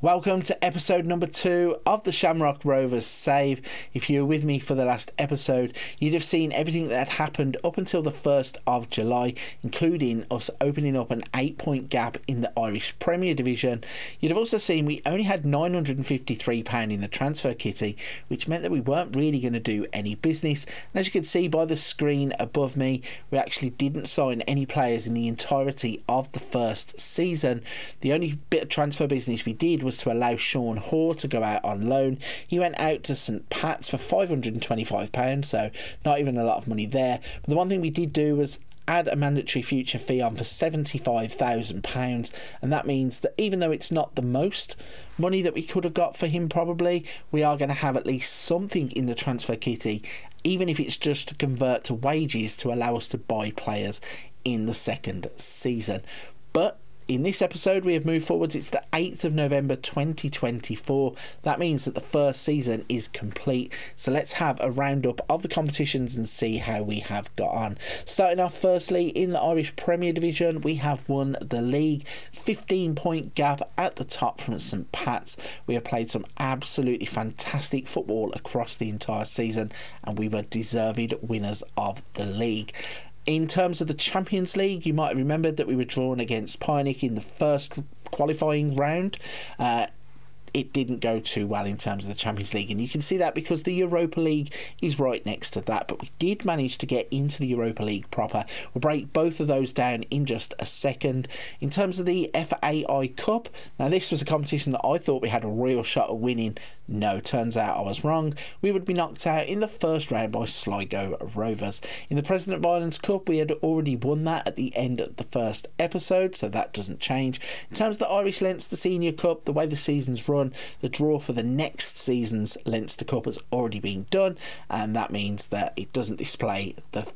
Welcome to episode number two of the Shamrock Rovers Save. If you were with me for the last episode, you'd have seen everything that had happened up until the 1st of July, including us opening up an eight point gap in the Irish Premier Division. You'd have also seen we only had £953 in the transfer kitty, which meant that we weren't really going to do any business. And as you can see by the screen above me, we actually didn't sign any players in the entirety of the first season. The only bit of transfer business we did was to allow Sean Hoare to go out on loan. He went out to St Pat's for £525, so not even a lot of money there. But the one thing we did do was add a mandatory future fee on for £75,000. And that means that even though it's not the most money that we could have got for him, probably, we are going to have at least something in the transfer kitty, even if it's just to convert to wages to allow us to buy players in the second season. But in this episode, we have moved forwards. It's the 8th of November 2024. That means that the first season is complete. So let's have a roundup of the competitions and see how we have got on. Starting off, firstly, in the Irish Premier Division, we have won the league. 15 point gap at the top from St Pat's. We have played some absolutely fantastic football across the entire season, and we were deserved winners of the league. In terms of the Champions League, you might have remembered that we were drawn against Pyunik in the first qualifying round. Uh, it didn't go too well in terms of the Champions League, and you can see that because the Europa League is right next to that. But we did manage to get into the Europa League proper. We'll break both of those down in just a second. In terms of the FAI Cup, now this was a competition that I thought we had a real shot at winning. No, turns out I was wrong. We would be knocked out in the first round by Sligo Rovers. In the President of Ireland's Cup, we had already won that at the end of the first episode, so that doesn't change. In terms of the Irish Leinster Senior Cup, the way the season's run, the draw for the next season's Leinster Cup has already been done, and that means that it doesn't display the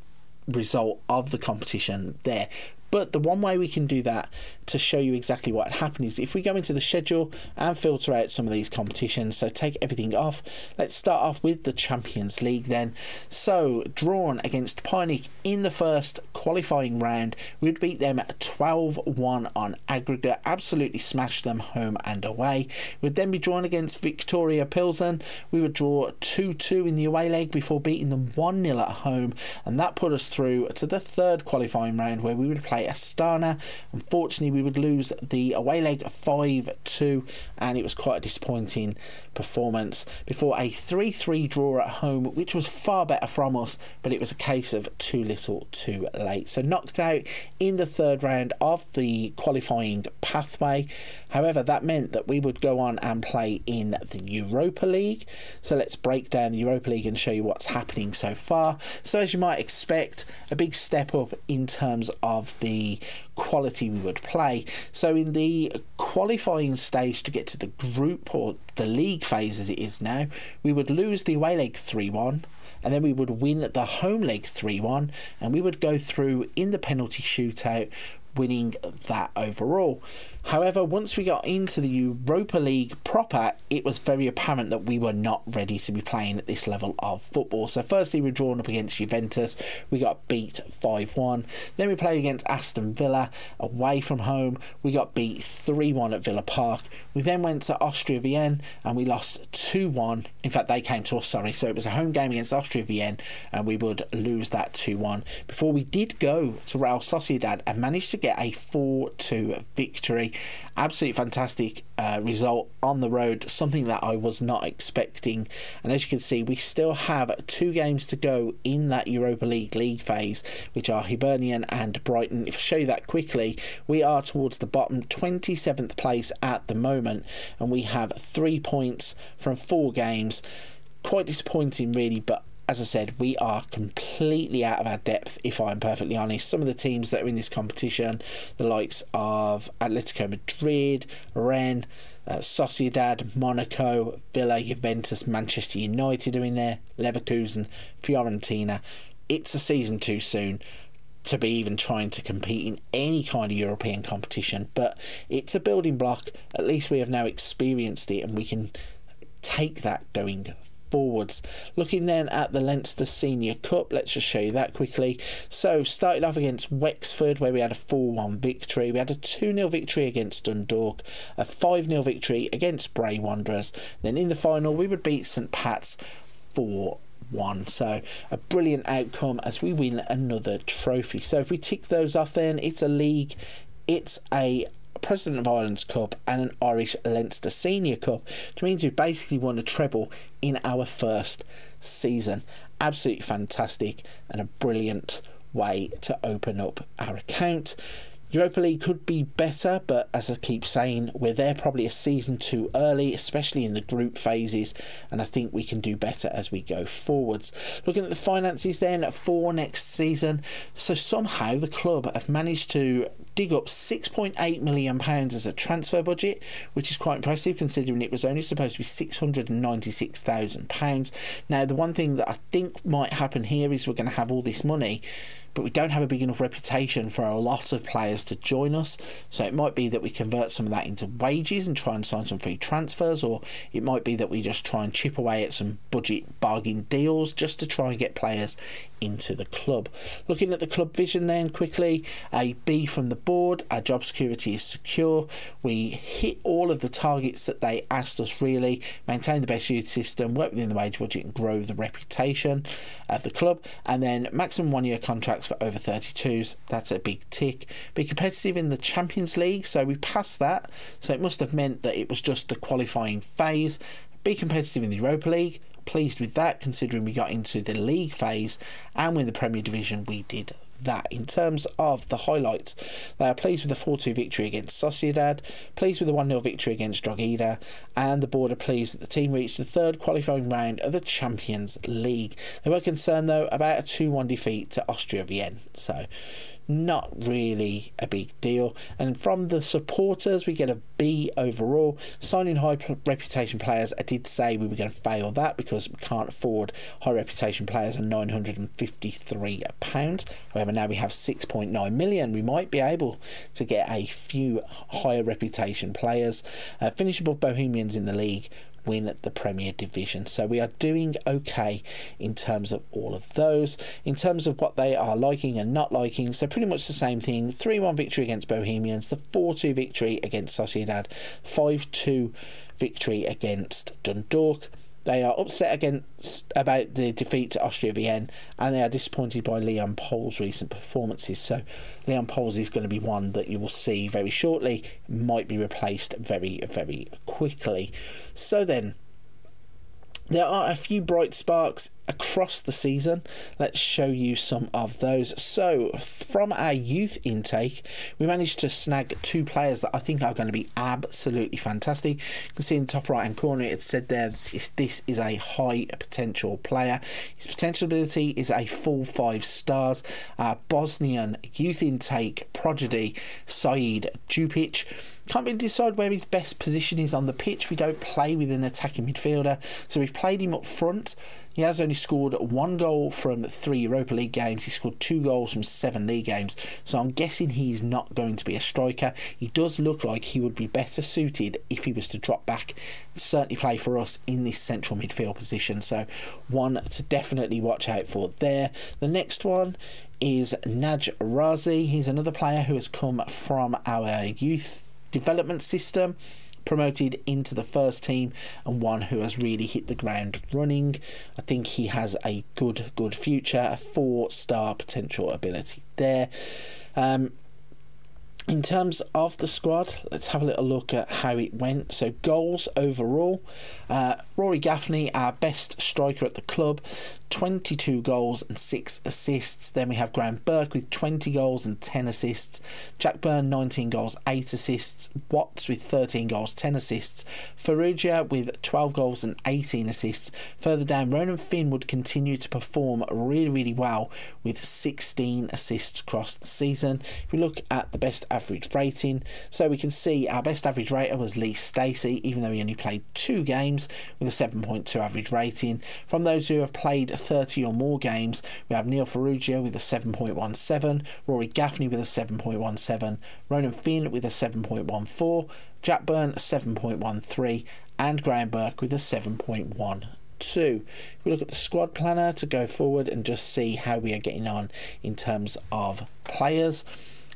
result of the competition there. But the one way we can do that to show you exactly what happened is if we go into the schedule and filter out some of these competitions, so take everything off. Let's start off with the Champions League then. So, drawn against Pyunik in the first qualifying round, we'd beat them 12 1 on aggregate, absolutely smashed them home and away. We'd then be drawn against Victoria Pilsen. We would draw 2 2 in the away leg before beating them 1 0 at home, and that put us through to the third qualifying round where we would play Astana. Unfortunately, we would lose the away leg 5 2, and it was quite a disappointing performance before a 3 3 draw at home, which was far better from us, but it was a case of too little too late. So, knocked out in the third round of the qualifying pathway. However, that meant that we would go on and play in the Europa League. So, let's break down the Europa League and show you what's happening so far. So, as you might expect, a big step up in terms of the the quality we would play. So in the qualifying stage to get to the group or the league phase as it is now, we would lose the away leg 3 1 and then we would win the home leg 3 1 and we would go through in the penalty shootout winning that overall. However, once we got into the Europa League proper, it was very apparent that we were not ready to be playing at this level of football. So, firstly, we were drawn up against Juventus, we got beat 5 1. Then we played against Aston Villa away from home, we got beat 3 1 at Villa Park. We then went to Austria Vienna and we lost 2 1. In fact, they came to us, sorry. So, it was a home game against Austria Vienna and we would lose that 2 1 before we did go to Real Sociedad and managed to get a 4 2 victory. Absolutely fantastic uh, result on the road, something that I was not expecting. And as you can see, we still have two games to go in that Europa League league phase, which are Hibernian and Brighton. If I show you that quickly, we are towards the bottom, 27th place at the moment, and we have three points from four games. Quite disappointing, really, but as I said, we are completely out of our depth, if I'm perfectly honest. Some of the teams that are in this competition, the likes of Atletico Madrid, Rennes, uh, Sociedad, Monaco, Villa, Juventus, Manchester United are in there, Leverkusen, Fiorentina. It's a season too soon to be even trying to compete in any kind of European competition, but it's a building block. At least we have now experienced it and we can take that going forwards. Looking then at the Leinster Senior Cup, let's just show you that quickly. So, started off against Wexford, where we had a 4 1 victory. We had a 2 0 victory against Dundalk, a 5 0 victory against Bray Wanderers. Then in the final, we would beat St Pat's 4 1. So, a brilliant outcome as we win another trophy. So, if we tick those off, then it's a league, it's a President of Ireland's Cup and an Irish Leinster Senior Cup, which means we've basically won a treble in our first season. Absolutely fantastic and a brilliant way to open up our account. Europa League could be better, but as I keep saying, we're there probably a season too early, especially in the group phases, and I think we can do better as we go forwards. Looking at the finances then for next season, so somehow the club have managed to dig up £6.8 million as a transfer budget, which is quite impressive considering it was only supposed to be £696,000. Now, the one thing that I think might happen here is we're going to have all this money but we don't have a big enough reputation for a lot of players to join us. So it might be that we convert some of that into wages and try and sign some free transfers, or it might be that we just try and chip away at some budget bargain deals just to try and get players into the club. Looking at the club vision then quickly, a B from the board, our job security is secure. We hit all of the targets that they asked us really, maintain the best youth system, work within the wage budget and grow the reputation of the club. And then maximum one year contracts for over 32s, that's a big tick. Be competitive in the Champions League, so we passed that. So it must have meant that it was just the qualifying phase. Be competitive in the Europa League, pleased with that considering we got into the league phase and win the Premier Division we did that. In terms of the highlights, they are pleased with the 4 2 victory against Sociedad, pleased with the 1 0 victory against Drogheda, and the board are pleased that the team reached the third qualifying round of the Champions League. They were concerned, though, about a 2 1 defeat to Austria Vienna. So, not really a big deal. And from the supporters, we get a B overall. Signing high reputation players, I did say we were going to fail that because we can't afford high reputation players at £953. However, now we have 6.9 million. We might be able to get a few higher reputation players. Uh, finish above Bohemians in the league win the Premier Division. So we are doing okay in terms of all of those. In terms of what they are liking and not liking, so pretty much the same thing 3 1 victory against Bohemians, the 4 2 victory against Sociedad, 5 2 victory against Dundalk. They are upset against about the defeat to Austria Vienna, and they are disappointed by Leon Pohls recent performances. So, Leon Pohls is going to be one that you will see very shortly. Might be replaced very, very quickly. So then, there are a few bright sparks across the season. Let's show you some of those. So, from our youth intake, we managed to snag two players that I think are going to be absolutely fantastic. You can see in the top right hand corner, it said there this is a high potential player. His potential ability is a full five stars. Our Bosnian youth intake prodigy, Said Jupic can't really decide where his best position is on the pitch. We don't play with an attacking midfielder, so we've played him up front. He has only scored one goal from three Europa League games. He scored two goals from seven league games. So I'm guessing he's not going to be a striker. He does look like he would be better suited if he was to drop back certainly play for us in this central midfield position. So one to definitely watch out for there. The next one is Naj Razi. He's another player who has come from our youth development system promoted into the first team and one who has really hit the ground running. I think he has a good, good future, a four star potential ability there. Um, in terms of the squad, let's have a little look at how it went. So, goals overall uh, Rory Gaffney, our best striker at the club, 22 goals and 6 assists. Then we have Graham Burke with 20 goals and 10 assists. Jack Byrne, 19 goals, 8 assists. Watts with 13 goals, 10 assists. Farrugia with 12 goals and 18 assists. Further down, Ronan Finn would continue to perform really, really well with 16 assists across the season. If we look at the best average rating, so we can see our best average rater was Lee Steacy, even though he only played two games with a 7.2 average rating. From those who have played 30 or more games, we have Neil Farrugia with a 7.17, Rory Gaffney with a 7.17, Ronan Finn with a 7.14, Jack Byrne a 7.13, and Graham Burke with a 7.12. 2. We look at the squad planner to go forward and just see how we are getting on in terms of players.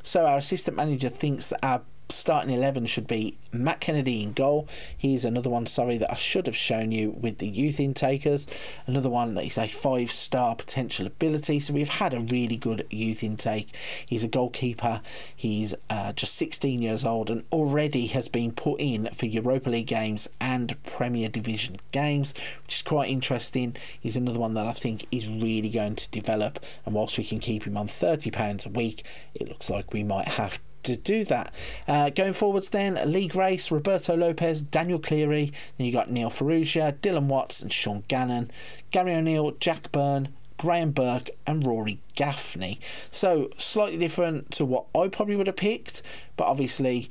So our assistant manager thinks that our starting 11 should be Matt Kennedy in goal. He's another one, sorry, that I should have shown you with the youth intakers. Another one that is a five star potential ability. So we've had a really good youth intake. He's a goalkeeper. He's uh, just 16 years old and already has been put in for Europa League games and Premier Division games, which is quite interesting. He's another one that I think is really going to develop. And whilst we can keep him on £30 a week, it looks like we might have to do that. Uh, going forwards, then league race: Roberto Lopez, Daniel Cleary. Then you got Neil Farrugia, Dylan Watts, and Sean Gannon, Gary O'Neill, Jack Byrne. Graham Burke and Rory Gaffney. So, slightly different to what I probably would have picked, but obviously,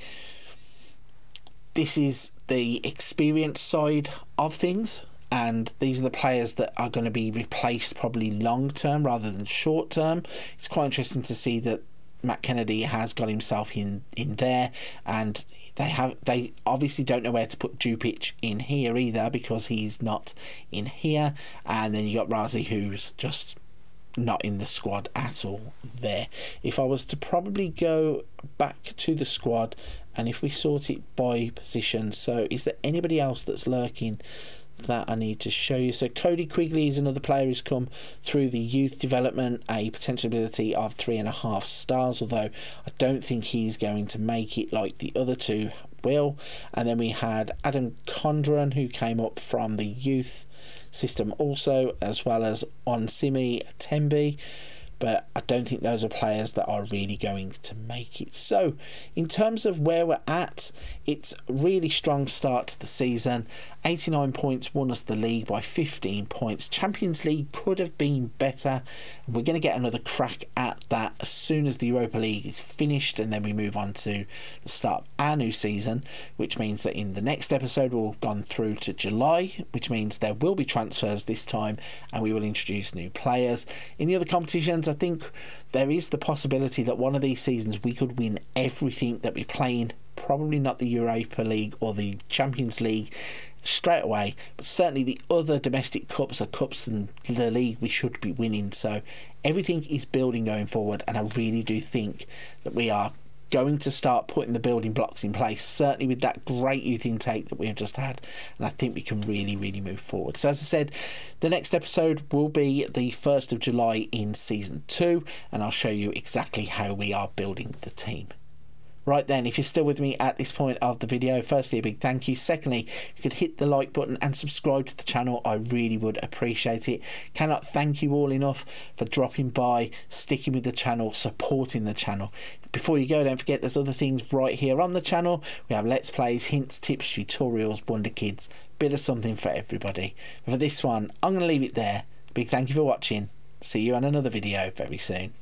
this is the experience side of things and these are the players that are going to be replaced probably long term rather than short term. It's quite interesting to see that Matt Kennedy has got himself in in there, and they have they obviously don't know where to put Jupic in here either because he's not in here, and then you got Razi who's just not in the squad at all there. If I was to probably go back to the squad and if we sort it by position, so is there anybody else that's lurking that I need to show you. So Cody Quigley is another player who's come through the youth development, a potential ability of three and a half stars, although I don't think he's going to make it like the other two will. And then we had Adam Condren who came up from the youth system also, as well as Onsimi Tembi but I don't think those are players that are really going to make it. So, in terms of where we're at, it's a really strong start to the season. 89 points won us the league by 15 points. Champions League could have been better. We're going to get another crack at that as soon as the Europa League is finished, and then we move on to the start of our new season, which means that in the next episode we'll have gone through to July, which means there will be transfers this time, and we will introduce new players. In the other competitions, I think there is the possibility that one of these seasons we could win everything that we're playing. Probably not the Europa League or the Champions League straight away, but certainly the other domestic cups are cups in the league we should be winning. So everything is building going forward, and I really do think that we are going to start putting the building blocks in place, certainly with that great youth intake that we've just had. And I think we can really, really move forward. So, as I said, the next episode will be the 1st of July in season two, and I'll show you exactly how we are building the team. Right then, if you're still with me at this point of the video, firstly, a big thank you. Secondly, you could hit the like button and subscribe to the channel. I really would appreciate it. Cannot thank you all enough for dropping by, sticking with the channel, supporting the channel. Before you go, don't forget there's other things right here on the channel. We have Let's Plays, hints, tips, tutorials, Wonder Kids, bit of something for everybody. But for this one, I'm going to leave it there. Big thank you for watching. See you on another video very soon.